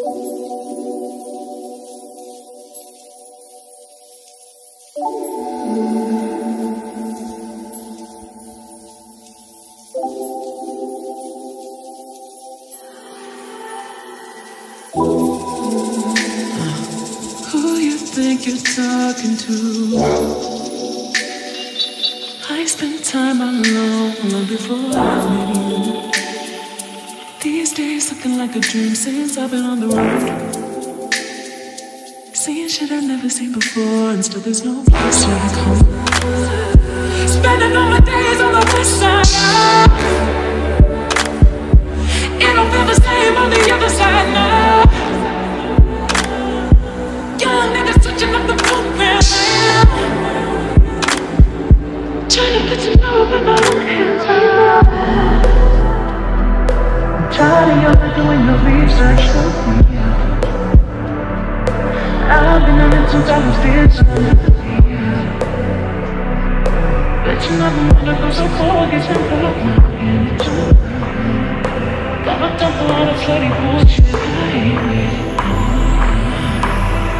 Who you think you're talking to? I spent time alone before you. Days looking like a dream since I've been on the road. Seeing shit I've never seen before, and still there's no place like home. Spending all my days on the west side. I've been on since I was this Bet you never my dump a lot of floody bullshit, I.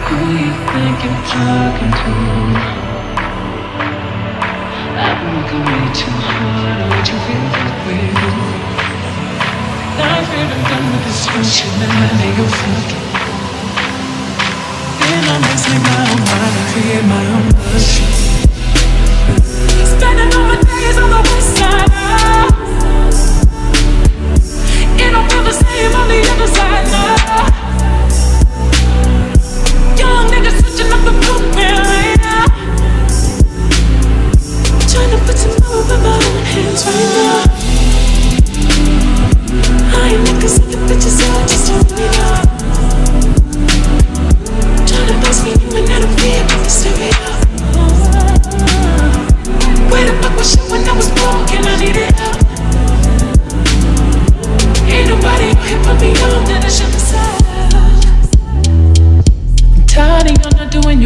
Who you think you're talking to? I've been working way too hard, I want you feel that way. On this like my own mind, I create my own bullshit.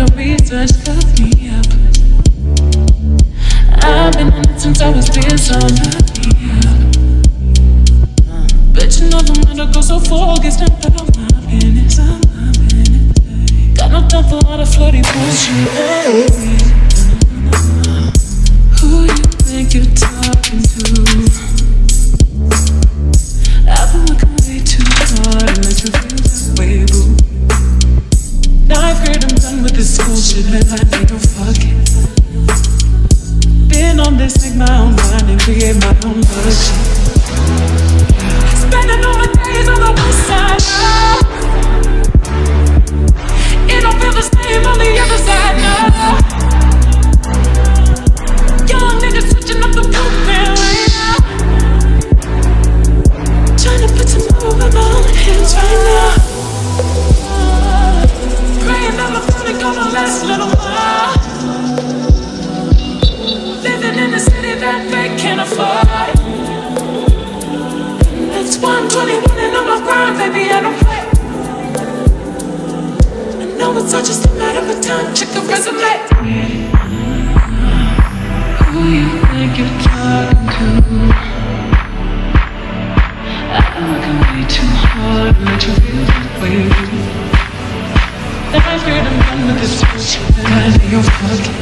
Your research, fuck me up. I've been on it since I was real, so me up. Bet you know the matter go so far, gets down out of my business, I'm my business. Got no time for all the flirty bullshit. Done with this bullshit, man. I need no fucking. Been on this, make my own mind and create my own version. Spending all my I it's just a matter of time, check the resume. Who you think you're talking to? Been working way too hard make you feel that way. I've heard I'm done with this bullshit, I you're fucking.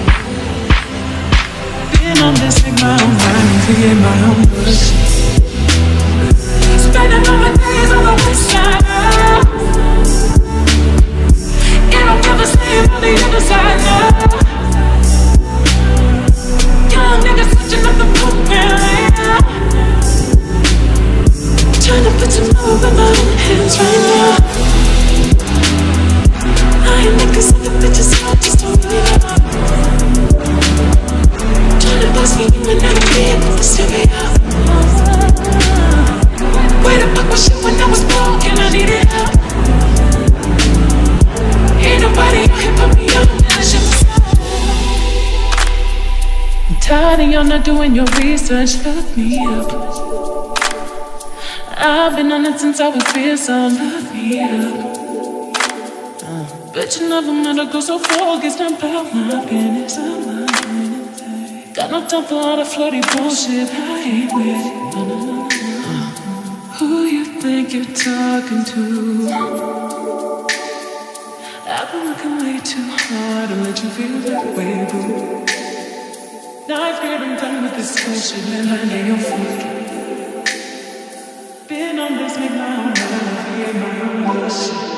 Been on this, make my own mind create my own bullshit. Spending all my days on the west you're not doing your research, look me up. I've been on it since I was here, so look me up. Bitch, but you never met a girl so focused about my business. Got no time for all the flirty bullshit. I ain't with it. No, no, no, who you think you're talking to? I've been working way too hard to let you feel that way, boo. Now here, I'm done with this bullshit, man. I lay your foot. Been on this, make my own melody and my own bullshit.